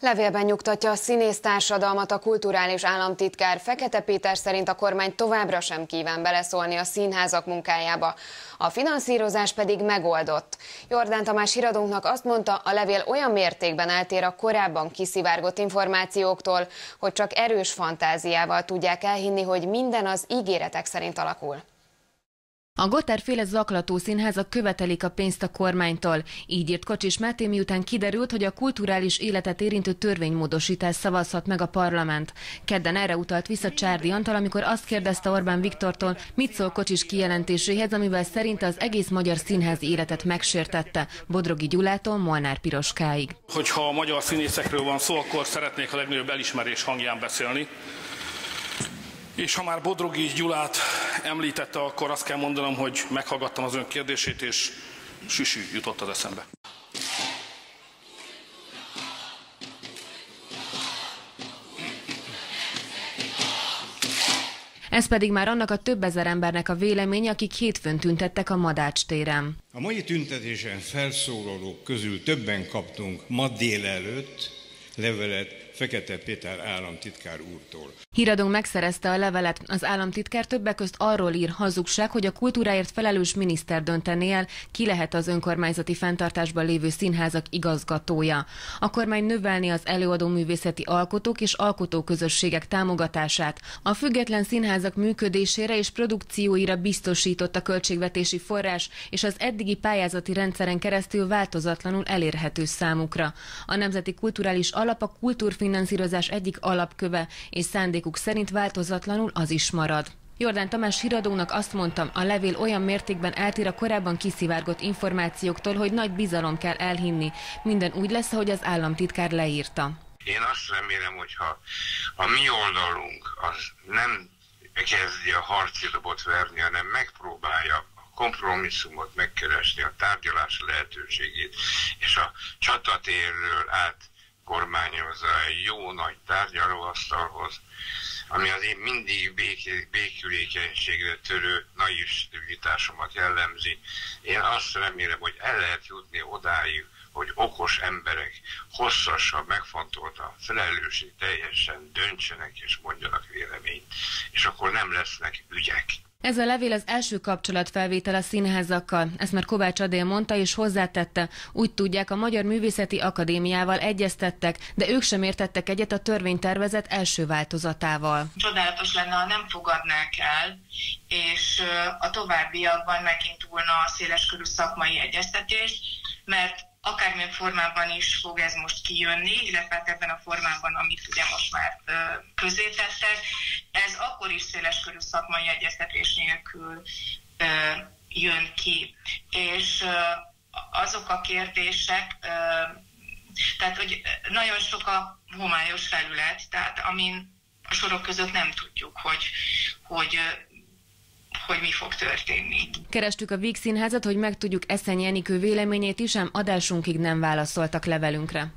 Levélben nyugtatja a színész társadalmat a kulturális államtitkár. Fekete Péter szerint a kormány továbbra sem kíván beleszólni a színházak munkájába. A finanszírozás pedig megoldott. Jordán Tamás híradónknak azt mondta, a levél olyan mértékben eltér a korábban kiszivárgott információktól, hogy csak erős fantáziával tudják elhinni, hogy minden az ígéretek szerint alakul. A Gotthard féle zaklató színházak követelik a pénzt a kormánytól. Így írt Kocsis Máté, miután kiderült, hogy a kulturális életet érintő törvénymódosítás szavazhat meg a parlament. Kedden erre utalt vissza Csárdi Antal, amikor azt kérdezte Orbán Viktortól, mit szól Kocsis kijelentéséhez, amivel szerint az egész magyar színházi életet megsértette. Bodrogi Gyulától Molnár Piroskáig. Hogyha a magyar színészekről van szó, akkor szeretnék a legnagyobb elismerés hangján beszélni. És ha már Bodrogi Gyulát említette, akkor azt kell mondanom, hogy meghallgattam az ön kérdését, és süsű jutott az eszembe. Ez pedig már annak a több ezer embernek a véleménye, akik hétfőn tüntettek a Madács téren. A mai tüntetésen felszólalók közül többen kaptunk ma délelőtt levelet Fekete Péter államtitkár úrtól. Híradónk megszerezte a levelet. Az államtitkár többek közt arról ír hazugság, hogy a kultúráért felelős miniszter döntené el, ki lehet az önkormányzati fenntartásban lévő színházak igazgatója. A kormány növelni az előadó művészeti alkotók és alkotóközösségek támogatását. A független színházak működésére és produkcióira biztosított a költségvetési forrás, és az eddigi pályázati rendszeren keresztül változatlanul elérhető számukra. A Nemzeti Kulturális Alap a kultúr finanszírozás egyik alapköve, és szándékuk szerint változatlanul az is marad. Jordán Tamás híradónak azt mondtam, a levél olyan mértékben eltér a korábban kiszivárgott információktól, hogy nagy bizalom kell elhinni. Minden úgy lesz, ahogy az államtitkár leírta. Én azt remélem, hogyha a mi oldalunk az nem kezdi a harci dobot verni, hanem megpróbálja kompromisszumot megkeresni, a tárgyalás lehetőségét, és a csatatérről át kormányozza egy jó nagy tárgyalóasztalhoz, ami az én mindig béké, békülékenységre törő naivszivitásomat jellemzi. Én azt remélem, hogy el lehet jutni odáig, hogy okos emberek hosszasan, megfontoltan, felelősség teljesen döntsenek és mondjanak véleményt, és akkor nem lesznek ügyek. Ez a levél az első kapcsolatfelvétel a színházakkal. Ezt már Kovács Adél mondta és hozzátette. Úgy tudják, a Magyar Művészeti Akadémiával egyeztettek, de ők sem értettek egyet a törvénytervezet első változatával. Csodálatos lenne, ha nem fogadnák el, és a továbbiakban megint volna a széleskörű szakmai egyeztetés, mert akármilyen formában is fog ez most kijönni, illetve hát ebben a formában, amit ugye most már közé tettek, ez akkor is széleskörű szakmai egyeztetés nélkül jön ki. És azok a kérdések, tehát hogy nagyon sok a homályos felület, tehát amin a sorok között nem tudjuk, hogy, hogy hogy mi fog történni. Kerestük a Víg Színházat, hogy megtudjuk Eszenyi Enikő véleményét is, ám adásunkig nem válaszoltak levelünkre.